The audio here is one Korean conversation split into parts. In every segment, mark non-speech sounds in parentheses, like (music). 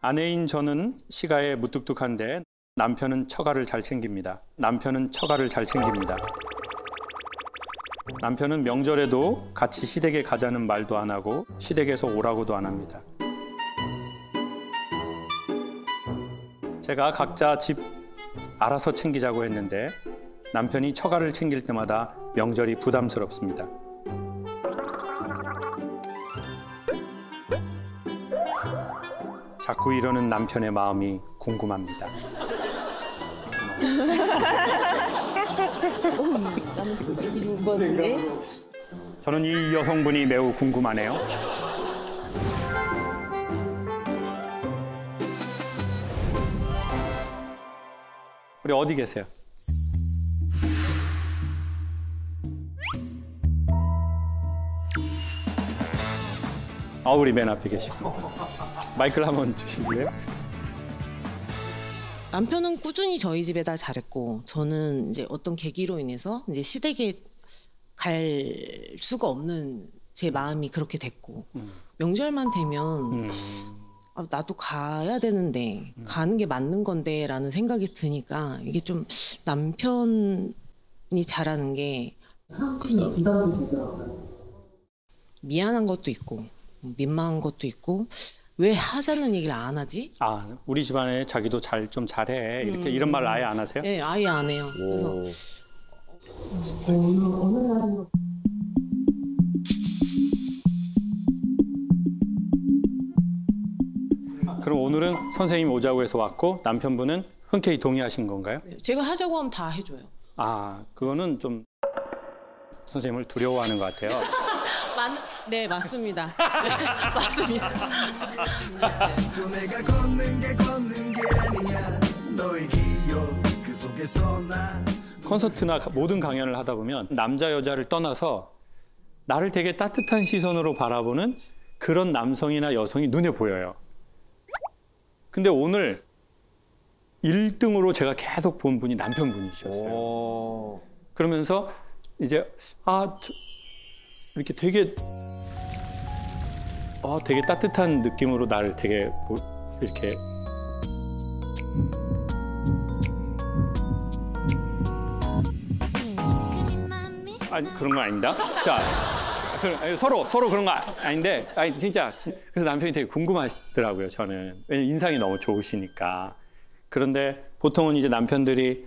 아내인 저는 시가에 무뚝뚝한데 남편은 처가를 잘 챙깁니다. 남편은 처가를 잘 챙깁니다. 남편은 명절에도 같이 시댁에 가자는 말도 안 하고 시댁에서 오라고도 안 합니다. 제가 각자 집 알아서 챙기자고 했는데 남편이 처가를 챙길 때마다 명절이 부담스럽습니다. 자꾸 이러는 남편의 마음이 궁금합니다. 저는 이 여성분이 매우 궁금하네요. 우리 어디 계세요? 아, 우리 맨 앞에 계시고. 마이크를 한번 주실래요? 남편은 꾸준히 저희 집에다 잘했고 저는 이제 어떤 계기로 인해서 이제 시댁에 갈 수가 없는 제 마음이 그렇게 됐고 명절만 되면 아, 나도 가야 되는데 가는 게 맞는 건데라는 생각이 드니까 이게 좀 남편이 잘하는 게 미안한 것도 있고 민망한 것도 있고 왜 하자는 얘기를 안 하지? 아, 우리 집안에 자기도 잘 좀 잘해. 이렇게 이런 말 아예 안 하세요? 네, 아예 안 해요. 그래서 그럼 오늘은 선생님 오자고 해서 왔고 남편분은 흔쾌히 동의하신 건가요? 제가 하자고 하면 다 해줘요. 아, 그거는 좀 선생님을 두려워하는 것 같아요. 맞, 네 맞습니다. (laughs) 네, 맞습니다. 또 내가 걷는 게 걷는 게 아니야 너의 기억 그 속에서 나 콘서트나 가- 모든 강연을 하다 보면 남자 여자를 떠나서 나를 되게 따뜻한 시선으로 바라보는 그런 남성이나 여성이 눈에 보여요. 근데 오늘 1등으로 제가 계속 본 분이 남편분이셨어요. 그러면서 이제 아 저- 이렇게 되게 아 되게 따뜻한 느낌으로 나를 되게 보- 이렇게 아니 그런 건 아닙니다. 자, 서로 서로 그런 거 아- 아닌데, 아니 진짜 그래서 남편이 되게 궁금하시더라고요. 저는 왜냐면 인상이 너무 좋으시니까. 그런데 보통은 이제 남편들이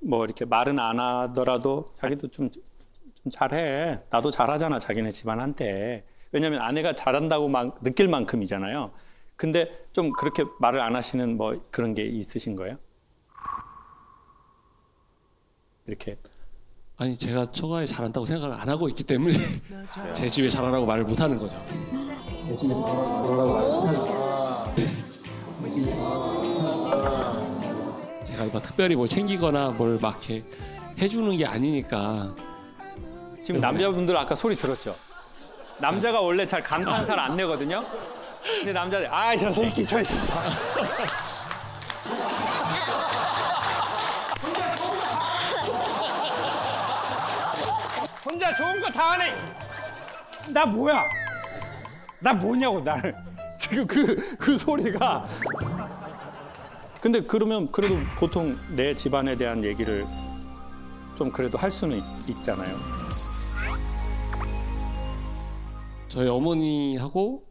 뭐 이렇게 말은 안 하더라도 자기도 좀, 좀 잘해. 나도 잘하잖아 자기네 집안한테. 왜냐면 아내가 잘한다고 막 느낄 만큼이잖아요. 근데 좀 그렇게 말을 안 하시는 뭐 그런 게 있으신 거예요? 이렇게 아니 제가 처가에 잘한다고 생각을 안 하고 있기 때문에 (laughs) 제 집에 잘하라고 말을 못 하는 거죠. 제가 막 특별히 뭘 챙기거나 뭘막 이렇게 해주는 게 아니니까 지금 남자분들 아까 소리 들었죠? 남자가 원래 잘 감탄 잘 안 내거든요. 근데 남자들 아 저 새끼 저 씨. 혼자 좋은 거 다 하네. 나 뭐야? 나 뭐냐고 나는 지금 그그 소리가. 근데 그러면 그래도 보통 내 집안에 대한 얘기를 좀 그래도 할 수는 있, 있잖아요. 저희 어머니하고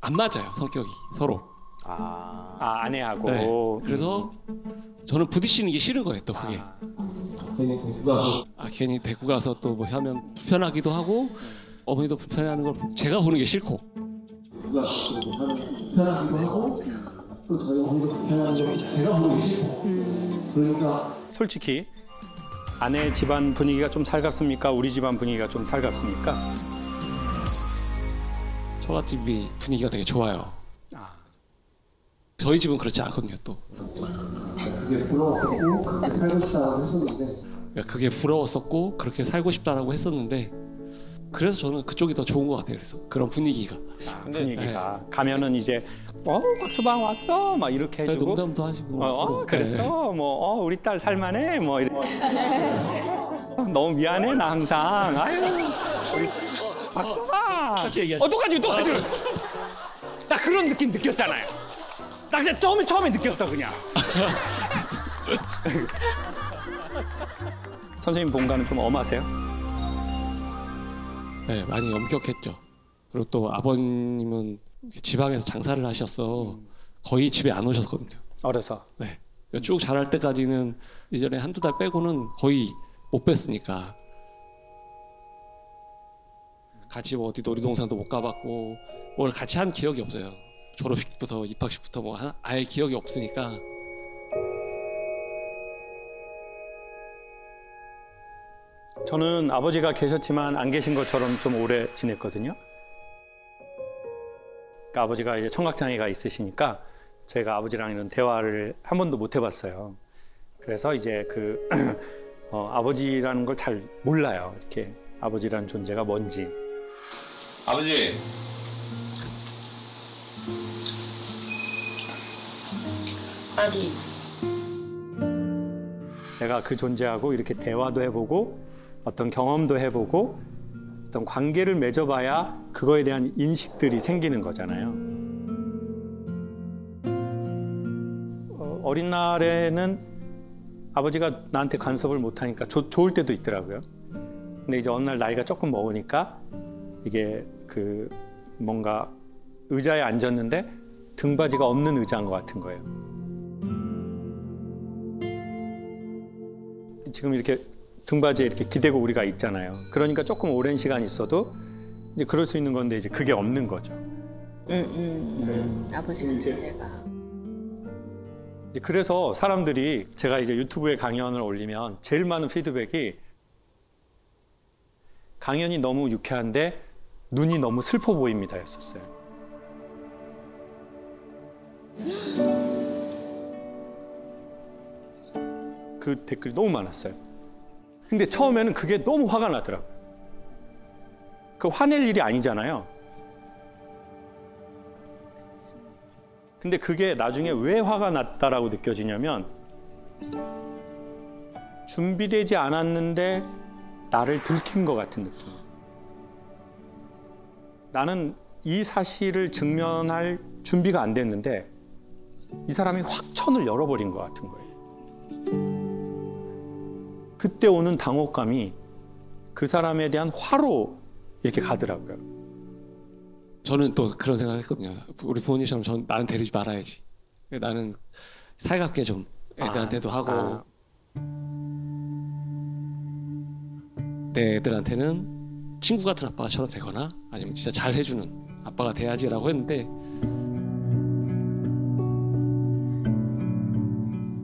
안 맞아요 성격이 서로. 아 아내하고 네. 그래서 저는 부딪히는 게 싫은 거예요 또 그게. 아 괜히 데리고 가서 또 뭐 하면 불편하기도 하고 어머니도 불편해하는 걸 제가 보는 게 싫고. 솔직히 아내 집안 분위기가 좀 살갑습니까? 우리 집안 분위기가 좀 살갑습니까? 처갓집이 분위기가 되게 좋아요. 아. 저희 집은 그렇지 않거든요 또. 그러니까 그게 부러웠었고 그렇게 살고 싶다라고 했었는데 그래서 저는 그쪽이 더 좋은 것 같아요. 그래서 그런 분위기가. 분위기가 가면은 이제 어 박수방 왔어 막 이렇게 해주고 농담도 하시고. 어, 어, 서로. 그랬어 뭐 어, 우리 딸 살만해 뭐 이래 어, (laughs) 너무 미안해 나 항상 아유 박수방 똑같이 얘기하시죠. 어 똑같이 똑같이 나 그런 느낌 느꼈잖아요 나 그냥 처음에 처음에 느꼈어 그냥. 선생님 본가는 좀 엄하세요? 네, 많이 엄격했죠. 그리고 또 아버님은 지방에서 장사를 하셔서 거의 집에 안 오셨거든요. 어려서. 네. 그러니까 쭉 자랄 때까지는 이전에 한두 달 빼고는 거의 못 뵀으니까 같이 뭐 어디 놀이동산도 못 가봤고 뭘 같이 한 기억이 없어요. 졸업식부터 입학식부터 뭐 하- 아예 기억이 없으니까 저는 아버지가 계셨지만 안 계신 것처럼 좀 오래 지냈거든요. 그러니까 아버지가 이제 청각장애가 있으시니까 제가 아버지랑 이런 대화를 한 번도 못 해봤어요. 그래서 이제 그 (clears throat) 어, 아버지라는 걸 잘 몰라요. 이렇게 아버지라는 존재가 뭔지. 아버지. 아기 내가 그 존재하고 이렇게 대화도 해보고 어떤 경험도 해보고 어떤 관계를 맺어봐야 그거에 대한 인식들이 생기는 거잖아요. 어, 어린 날에는 아버지가 나한테 간섭을 못하니까 좋- 좋을 때도 있더라고요. 근데 이제 어느 날 나이가 조금 먹으니까 이게 그 뭔가 의자에 앉았는데 등받이가 없는 의자인 것 같은 거예요. 지금 이렇게 등받이에 이렇게 기대고 우리가 있잖아요. 그러니까 조금 오랜 시간 있어도 이제 그럴 수 있는 건데 이제 그게 없는 거죠. 음, 아버지 문제가 이제 그래서 사람들이 제가 이제 유튜브에 강연을 올리면 제일 많은 피드백이 강연이 너무 유쾌한데 눈이 너무 슬퍼 보입니다였었어요. (gasps) 그 댓글이 너무 많았어요. 근데 처음에는 그게 너무 화가 나더라고요. 그 화낼 일이 아니잖아요. 근데 그게 나중에 왜 화가 났다라고 느껴지냐면 준비되지 않았는데 나를 들킨 것 같은 느낌. 나는 이 사실을 증명할 준비가 안 됐는데 이 사람이 확 천을 열어버린 것 같은 거예요. 그때 오는 당혹감이 그 사람에 대한 화로 이렇게 가더라고요. 저는 또 그런 생각을 했거든요. 우리 부모님처럼 전 나는 데리지 말아야지. 나는 살갑게 좀 애들한테도 아, 하고 아. 내 애들한테는 친구 같은 아빠처럼 되거나 아니면 진짜 잘 해주는 아빠가 돼야지라고 했는데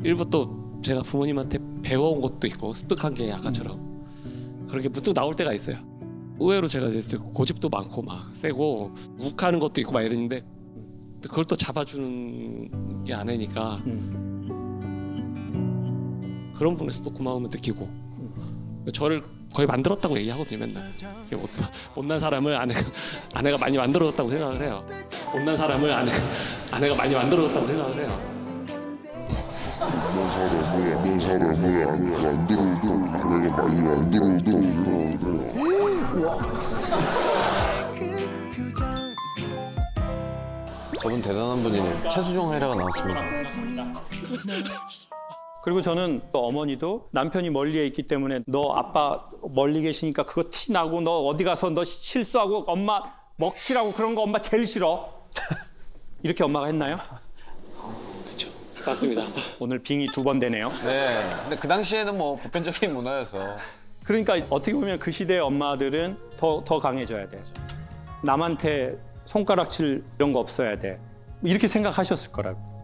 일부 또 제가 부모님한테 배워온 것도 있고 습득한 게 아까처럼 그렇게 문득 나올 때가 있어요. 의외로 제가 이제 고집도 많고 막 세고 욱하는 것도 있고 막 이랬는데 그걸 또 잡아주는 게 아내니까 그런 부분에서 또 고마움을 느끼고 저를 거의 만들었다고 얘기하거든요 맨날 못, 못난 사람을 아내가 아내가 많이 만들어줬다고 생각을 해요 못난 사람을 아내가 아내가 많이 만들어줬다고 생각을 해요 못난 사람을 못난 사람을 아내가 만들어도 아내가 많이 만들어도 생각을 해요. 저분 대단한 분이네. 최수종 해라가 나왔습니다. (laughs) 그리고 저는 또 어머니도 남편이 멀리에 있기 때문에 너 아빠 멀리 계시니까 그거 티 나고 너 어디 가서 너 실수하고 엄마 먹튀라고 그런 거 엄마 제일 싫어. (laughs) 이렇게 엄마가 했나요? 그렇죠 맞습니다 오늘 빙이 두 번 되네요. 네. 근데 그 당시에는 뭐 보편적인 문화여서. 그러니까 어떻게 보면 그 시대의 엄마들은 더, 더 강해져야 돼. 남한테 손가락질 이런 거 없어야 돼. 이렇게 생각하셨을 거라고.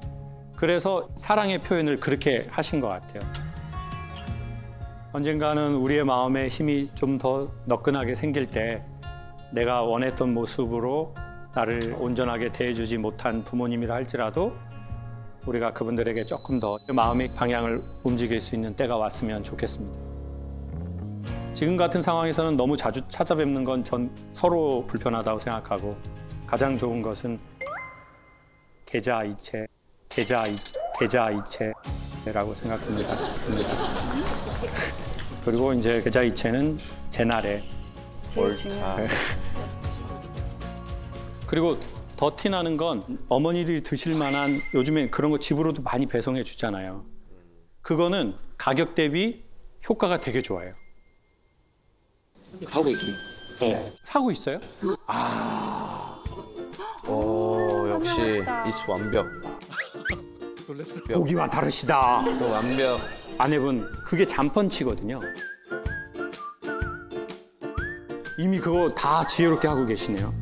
그래서 사랑의 표현을 그렇게 하신 것 같아요. 언젠가는 우리의 마음에 힘이 좀 더 너끈하게 생길 때 내가 원했던 모습으로 나를 온전하게 대해주지 못한 부모님이라 할지라도 우리가 그분들에게 조금 더 마음의 방향을 움직일 수 있는 때가 왔으면 좋겠습니다. 지금 같은 상황에서는 너무 자주 찾아뵙는 건 전 서로 불편하다고 생각하고 가장 좋은 것은 계좌이체, 계좌이체, 계좌이체라고 생각합니다. (laughs) 그리고 이제 계좌이체는 제 날에 제일 중요한 (laughs) 그리고 더 티나는 건 어머니들이 드실 만한 요즘에 그런 거 집으로도 많이 배송해 주잖아요. 그거는 가격 대비 효과가 되게 좋아요. 하고 있습니다. 네. 사고 있어요? 오 역시 이스 완벽. 놀랐어. 보기와 다르시다. 그 완벽. 아내분 그게 잠펀치거든요. 이미 그거 다 지혜롭게 하고 계시네요.